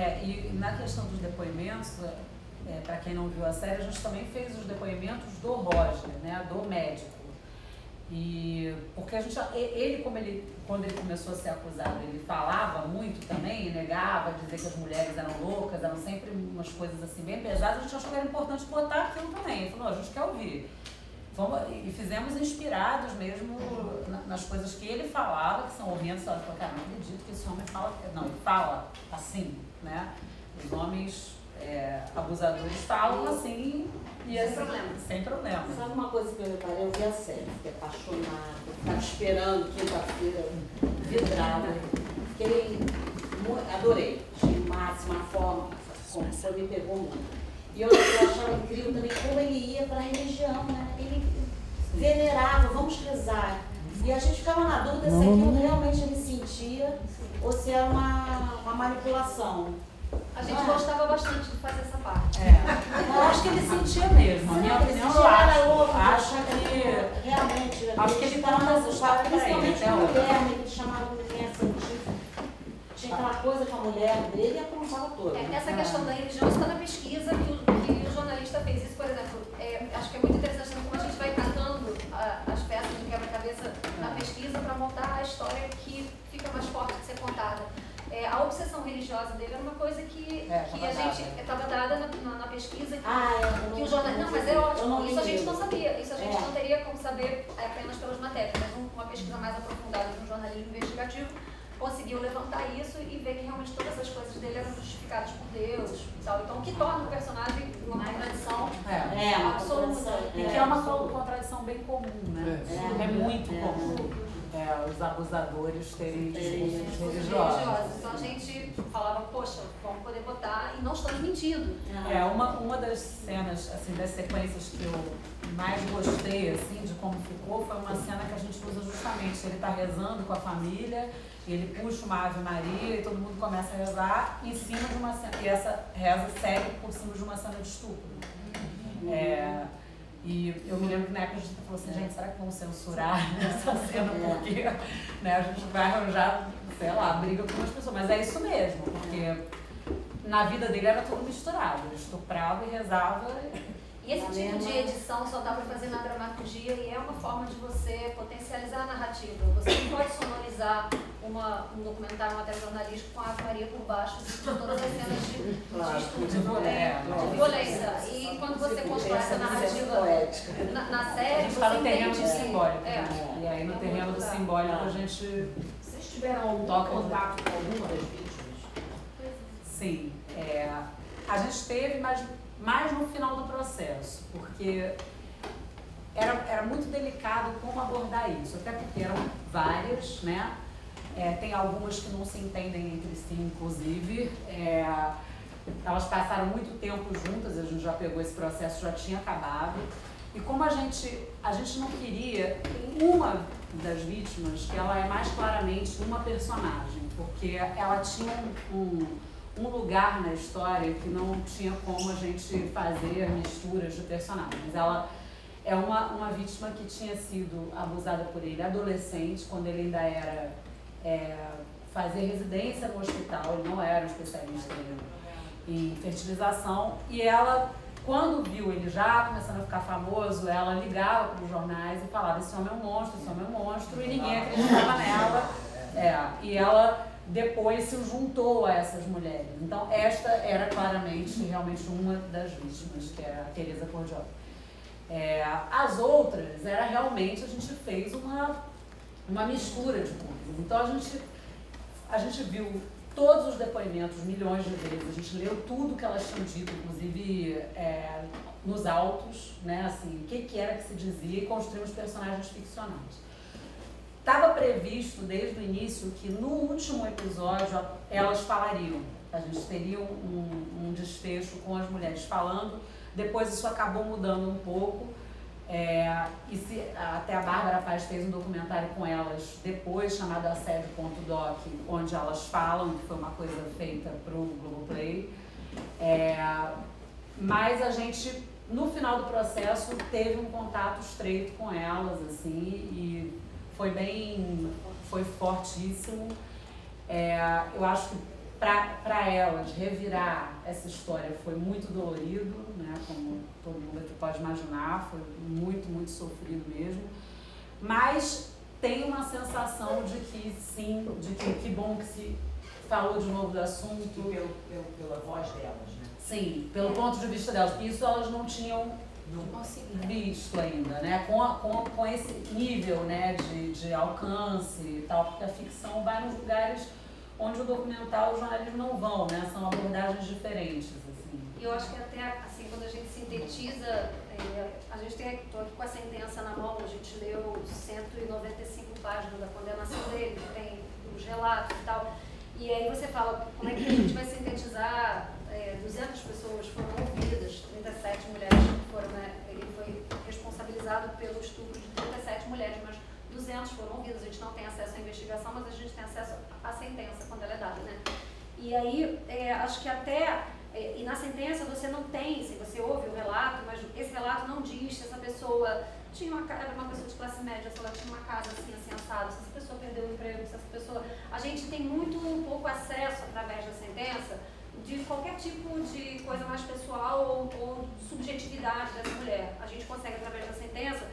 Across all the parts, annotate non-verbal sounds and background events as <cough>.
É, e na questão dos depoimentos, é, para quem não viu a série, a gente também fez os depoimentos do Roger, né, do médico. E porque a gente, ele como ele quando ele começou a ser acusado, ele falava muito também, negava, dizia que as mulheres eram loucas, eram sempre umas coisas assim bem pesadas, a gente achou que era importante botar aquilo também. Ele falou, a gente quer ouvir. Vamos, e fizemos inspirados mesmo nas coisas que ele falava, que são horrendas. Ela falou, cara, não acredito que esse homem fala. Não, ele fala assim, né? Os homens é, abusadores falam assim e sem assim, problema. Sem problema. Sabe uma coisa que eu reparei? Eu vi a série, fiquei apaixonada, ficava esperando quinta-feira, vidrada. Fiquei, adorei, achei máxima a forma, como me pegou muito. E eu, eu achava incrível também como ele ia para a religião, né? Venerava, vamos rezar. E a gente ficava na dúvida se aquilo realmente ele sentia ou se era uma, uma manipulação. A gente ah. gostava bastante de fazer essa parte. É. Eu acho que ele sentia mesmo. A minha opinião, eu acho. Acho que. Realmente. Acho que ele história pra ele. Principalmente a mulher, né? Ele chamava mulher científica. Tinha aquela coisa com a mulher dele e apontava toda. É, essa questão da religião está na pesquisa que o, que o jornalista fez. Isso, por exemplo, é, acho que é muito interessante como a gente vai catando a, as peças de quebra-cabeça na pesquisa para montar a história que fica mais forte de ser contada é, a obsessão religiosa dele era uma coisa que, é, que a gente estava dada na, na, na, pesquisa que, ah, é, que o jornal. Não, mas é ótimo. Isso a gente não sabia. Isso a gente é. não teria como saber apenas pelas matérias, mas uma pesquisa mais aprofundada de um jornalismo investigativo conseguiu levantar isso e ver que realmente todas as coisas dele eram justificadas por Deus e tal. Então, o que torna o personagem uma contradição é, é absoluta. E que é uma contradição bem comum, né? É, muito comum é, os abusadores terem discursos religiosos. Então a gente falava, poxa, vamos poder botar e não estamos mentindo. É, uma, uma das cenas, assim, das sequências que eu mais gostei, assim, de como ficou, foi uma cena que a gente usa justamente. Ele está rezando com a família, ele puxa uma Ave Maria e todo mundo começa a rezar em cima de uma cena. E essa reza segue por cima de uma cena de estupro. É, e eu me lembro que na época a gente falou assim, gente, será que vão censurar <laughs> <laughs> essa cena? Porque né, a gente vai arranjar, sei lá, briga com as pessoas. Mas é isso mesmo, porque na vida dele era tudo misturado. Ele estuprava e rezava. E esse tipo de edição só dá para fazer na dramaturgia e é uma forma de você potencializar a narrativa. Você não pode sonorizar uma, um documentário, uma matéria jornalística com a Ave Maria por baixo de todas as cenas de, de estupro, de, de, violência. E quando você constrói essa narrativa na, na série, a gente está no terreno do simbólico. É. E aí no terreno do simbólico a gente. Vocês tiveram algum contato com alguma das vítimas? Sim. É, a gente teve, mas mais no final do processo, porque era, era muito delicado como abordar isso, até porque eram várias, né? É, tem algumas que não se entendem entre si, inclusive. É, elas passaram muito tempo juntas, a gente já pegou esse processo, já tinha acabado. E como a gente, a gente não queria, uma das vítimas, que ela é mais claramente uma personagem, porque ela tinha um, um lugar na história que não tinha como a gente fazer misturas de personagens. Ela é uma, uma vítima que tinha sido abusada por ele adolescente, quando ele ainda era é, fazer residência no hospital, ele não era um especialista em, em fertilização, e ela, quando viu ele já começando a ficar famoso, ela ligava para os jornais e falava, esse homem é um monstro, esse homem é um monstro, e ninguém acreditava nela. É, e ela depois se juntou a essas mulheres. Então, esta era claramente, realmente, uma das vítimas, que é a Teresa Cordial. É, as outras, era realmente, a gente fez uma uma mistura de coisas. Então a gente, a gente viu todos os depoimentos milhões de vezes, a gente leu tudo que elas tinham dito, inclusive é, nos autos, né, assim, o que, que era que se dizia e construímos personagens ficcionais. Estava previsto desde o início que no último episódio elas falariam, a gente teria um, um desfecho com as mulheres falando, depois isso acabou mudando um pouco, é, e se, até a Bárbara Paz fez um documentário com elas depois, chamado Assédio.doc, onde elas falam, que foi uma coisa feita para o Globoplay. É, mas a gente, no final do processo, teve um contato estreito com elas, assim, e foi bem, foi fortíssimo. É, eu acho que para elas revirar essa história foi muito dolorido, né? como todo mundo aqui pode imaginar, foi muito, muito sofrido mesmo. Mas tem uma sensação de que sim, de que que bom que se falou de novo do assunto. Pelo, pelo, pela voz delas, né? Sim, pelo ponto de vista delas. Isso elas não tinham visto ainda, né? Com, a, com, com esse nível né, de, de alcance e tal, porque a ficção vai nos lugares onde o documental e o jornalismo não vão, né? São abordagens diferentes. Assim. Eu acho que até assim, quando a gente sintetiza, é, a gente tem aqui, aqui com a sentença na mão, a gente leu 195 páginas da condenação dele, tem os relatos e tal. E aí você fala, como é que a gente vai sintetizar? É, 200 pessoas foram ouvidas, 37 mulheres foram, né? Ele foi responsabilizado pelo estupro de 37 mulheres, mas 200 foram ouvidas. A gente não tem acesso à investigação, mas a gente tem acesso à sentença quando ela é dada, né? E aí, é, acho que até é, e na sentença você não tem, se você ouve o relato, mas esse relato não diz se essa pessoa tinha uma, era uma pessoa de classe média, se ela tinha uma casa assim, assim, assado, se essa pessoa perdeu o emprego, se essa pessoa. A gente tem muito pouco acesso através da sentença de qualquer tipo de coisa mais pessoal ou, ou subjetividade dessa mulher. A gente consegue, através da sentença,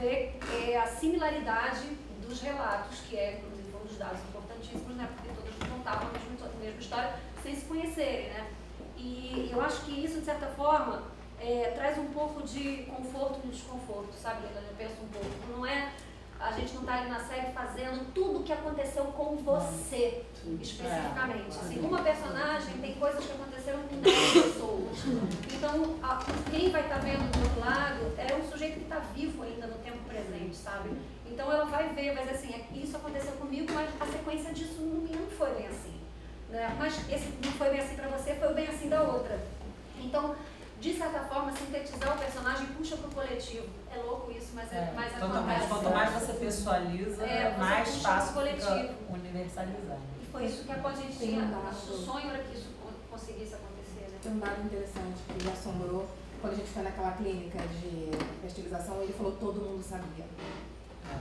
ver é, a similaridade dos relatos, que é, inclusive, um dos dados importantíssimos, né? Porque todos contavam a mesma, a mesma história sem se conhecerem, né? E eu acho que isso, de certa forma, é, traz um pouco de conforto no desconforto, sabe, Eu penso um pouco. Não é a gente não está ali na série fazendo tudo o que aconteceu com você, especificamente. É. Assim, uma personagem tem coisas que aconteceram com 10 pessoas. Então, a, quem vai estar tá vendo do outro lado é um sujeito que está vivo ainda no tempo presente, sabe? Então ela vai ver, dizer assim, é, isso aconteceu comigo, mas a sequência disso não, não foi bem assim. Né? Mas esse não foi bem assim para você, foi bem assim da outra. Então, de certa forma, sintetizar o personagem puxa para o coletivo. É louco isso, mas é, é mais quanto mais, quanto mais você pessoaliza, é, você mais fácil coletivo. universalizar. E foi isso que a gente tinha. Um o sonho era que isso conseguisse acontecer. Né? Tem um dado interessante que me assombrou. Quando a gente foi naquela clínica de fertilização, ele falou todo mundo sabia.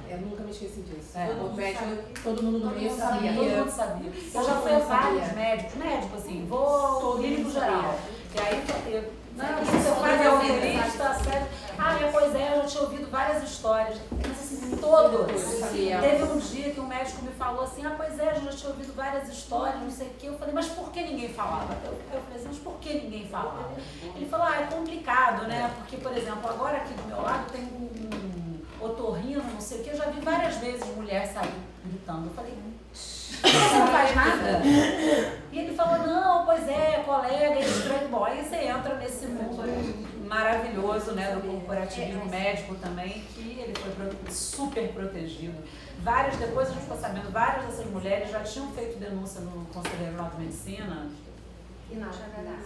É. Eu nunca me esqueci disso. É. O médico, todo mundo no meio sabia. Todo mundo sabia. Eu já fui a vários médicos, médico assim, vou clínico geral. E aí eu não, seu pai é humorista, sério. Ah, minha pois é, eu já tinha ouvido várias histórias. Mas assim, todos. Teve um dia que um médico me falou assim, ah, pois é, eu já tinha ouvido várias histórias, não sei o quê. Eu falei, mas por que ninguém falava? Eu, eu falei assim, mas por que ninguém falava? Ele falou, ah, é complicado, né? Porque, por exemplo, agora aqui do meu lado tem um otorrino, não sei o quê. Eu já vi várias vezes mulher sair gritando. Eu falei, você não faz nada? E ele falou, não, pois é, colega, estranho. Bom, aí você entra nesse mundo maravilhoso, né, do corporativismo médico também, que ele foi super protegido. Várias, depois a gente ficou sabendo, várias dessas mulheres já tinham feito denúncia no Conselho Regional de Medicina, e nada.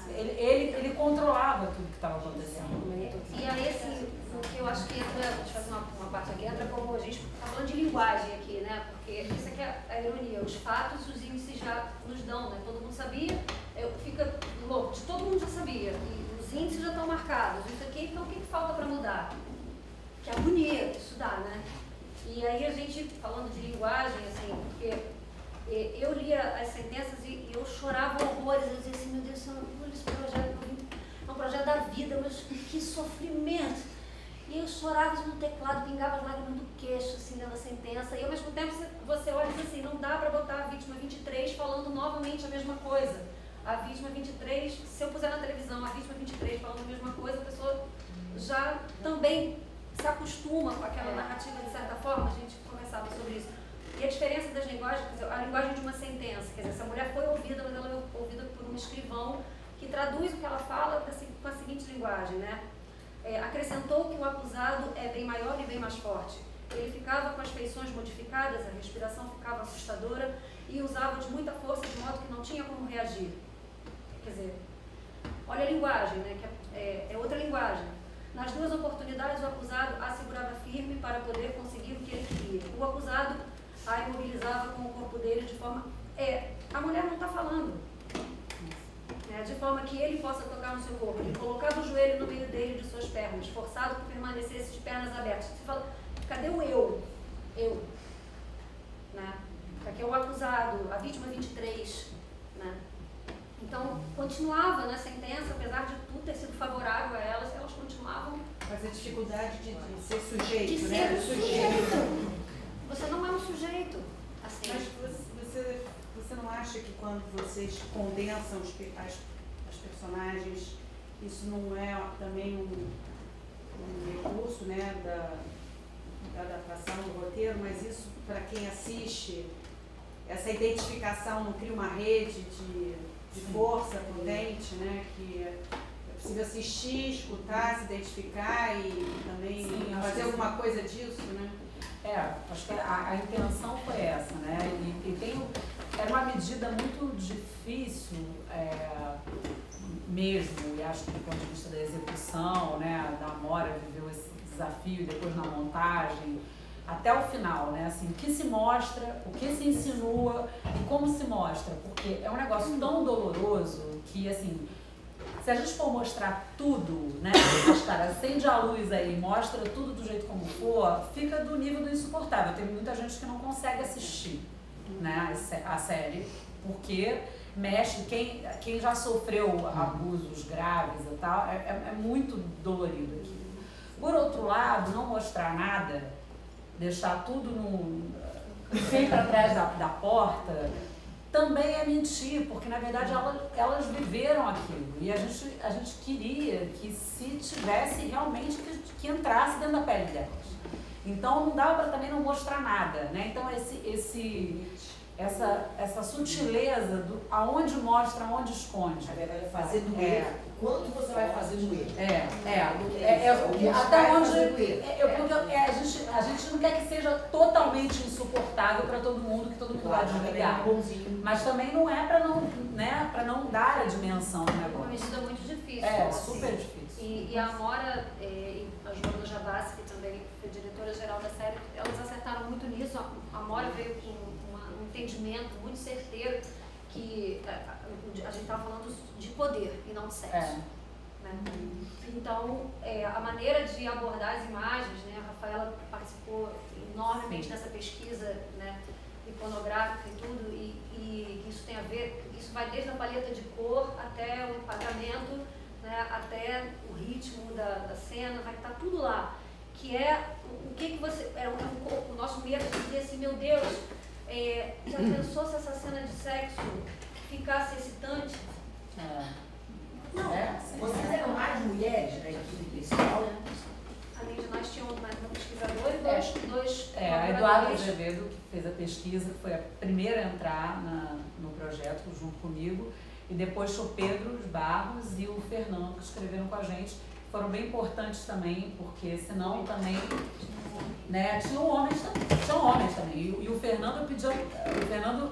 Ele, ele, ele controlava tudo que estava acontecendo. E aí, assim, o que eu acho que entra, deixa eu fazer uma, uma parte aqui, entra como a gente está falando de linguagem aqui, né? Porque isso aqui é a ironia. Os fatos, os índices já nos dão, né? Todo mundo sabia, eu, fica louco, de todo mundo já sabia. E os índices já estão marcados. Isso aqui, então o que, que falta para mudar? Que agonia isso dá, né? E aí a gente, falando de linguagem, assim, porque eu lia as sentenças e eu chorava horrores. Eu dizia assim, meu Deus, esse projeto é um projeto da vida, mas que sofrimento. E eu chorava no teclado, pingava as lágrimas do queixo, assim, lendo a sentença. E ao mesmo tempo você olha e diz assim, não dá para botar a vítima 23 falando novamente a mesma coisa. A vítima 23, se eu puser na televisão a vítima 23 falando a mesma coisa, a pessoa já também se acostuma com aquela narrativa de certa forma. A gente conversava sobre isso. E a diferença das linguagens, a linguagem de uma sentença, quer dizer, essa mulher foi ouvida, mas ela é ouvida por um escrivão que traduz o que ela fala com a seguinte linguagem, né? É, acrescentou que o acusado é bem maior e bem mais forte. Ele ficava com as feições modificadas, a respiração ficava assustadora e usava de muita força de modo que não tinha como reagir. Quer dizer, olha a linguagem, né? Que é, é outra linguagem. Nas duas oportunidades, o acusado assegurava firme para poder conseguir o que ele queria. O acusado a imobilizava com o corpo dele de forma. É, a mulher não está falando. É, de forma que ele possa tocar no seu corpo. Ele colocava o joelho no meio dele de suas pernas, forçado que permanecesse de pernas abertas. Você fala, cadê o eu? Eu. Né? Aqui é o acusado, a vítima 23. Né? Então, continuava na sentença, apesar de tudo ter sido favorável a elas, elas continuavam. Mas a dificuldade de, de ser sujeito, de né? ser sujeito. Você não é um sujeito. Assim. Mas você, você não acha que quando vocês os, as, as personagens, isso não é também um, um recurso né, da, da adaptação do roteiro, mas isso para quem assiste, essa identificação não cria uma rede de, de força potente, né? Que é possível assistir, escutar, se identificar e também Sim, fazer alguma coisa disso, né? É, acho que a, a intenção foi essa, né? E, e tem, era uma medida muito difícil é, mesmo, e acho que do ponto de vista da execução, né? Da Amora viveu esse desafio depois na montagem, até o final, né? Assim, o que se mostra, o que se insinua e como se mostra, porque é um negócio tão doloroso que, assim, se a gente for mostrar tudo, né? As caras acende a luz aí, mostra tudo do jeito como for, fica do nível do insuportável. Tem muita gente que não consegue assistir, né? A série, porque mexe, quem, quem já sofreu abusos graves e tal, é, é, é muito dolorido aqui. Por outro lado, não mostrar nada, deixar tudo no, sempre atrás da, da porta, também é mentir, porque na verdade elas, elas viveram aquilo. E a gente, a gente queria que se tivesse realmente que, que entrasse dentro da pele delas. Então não dava para também não mostrar nada, né? Então esse, esse, essa, essa sutileza do aonde mostra, aonde esconde. É fazer doer. É. Quanto você vai fazer doer? É, é. é, é, é até onde. É, é, porque é, a, gente, a gente não quer que seja totalmente insuportável para todo mundo, que todo mundo claro, vai desligar. Mas também não é para não, né, não dar a dimensão do negócio. É uma medida muito difícil. É, assim. super difícil. E, e a Amora é, e a Joana Jabassi, que também foi diretora-geral da série, elas acertaram muito nisso. A Amora veio com entendimento muito certeiro que a, a, a gente estava falando de poder e não de sexo. É. Né? Então, é, a maneira de abordar as imagens, né? a Rafaela participou enormemente Sim. dessa pesquisa né? iconográfica e tudo, e, e, isso tem a ver, isso vai desde a paleta de cor até o enquadramento, né? até o ritmo da, da cena, vai estar tudo lá. Que é o que, que você. É, o, o nosso medo de dizer assim, meu Deus, é, já pensou se essa cena de sexo ficasse excitante? É. Não, é, vocês eram mais mulheres na equipe principal? Além de nós, tínhamos mais uma pesquisadora e dois, é, dois É, a Eduardo Azevedo, que fez a pesquisa, foi a primeira a entrar na, no projeto junto comigo, e depois o Pedro Barros e o Fernando, que escreveram com a gente, foram bem importantes também, porque senão também né? Tinham homens, tinham homens também. E, e o Fernando pediu, o Fernando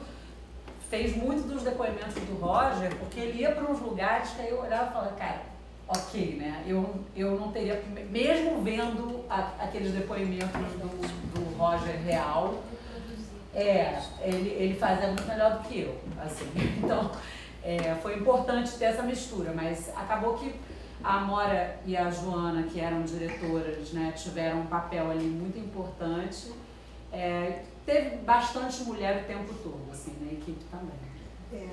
fez muito dos depoimentos do Roger, porque ele ia para uns lugares que aí eu olhava e falava, cara, ok, né? Eu, eu não teria, mesmo vendo a, aqueles depoimentos do, do Roger real, é, ele, ele fazia muito melhor do que eu, assim. <laughs> Então, é, foi importante ter essa mistura, mas acabou que a Amora e a Joana, que eram diretoras, né, tiveram um papel ali muito importante. É, teve bastante mulher o tempo todo, assim, na equipe também. É,